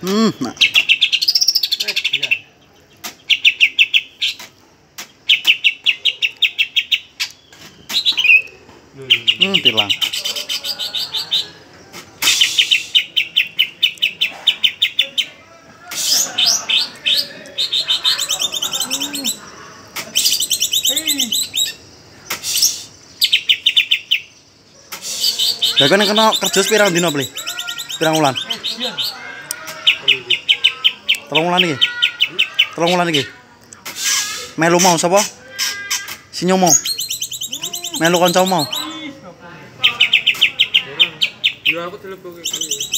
Hmm, nah. Hmm, tilang. Kan kena kerja pirang dino, Ple? Pirang wulan? Eh, iya. Telung wulan iki. Telung wulan iki. Melu mau sapa? Sinyo mau. Melu kanca mau. Ya aku telepon ke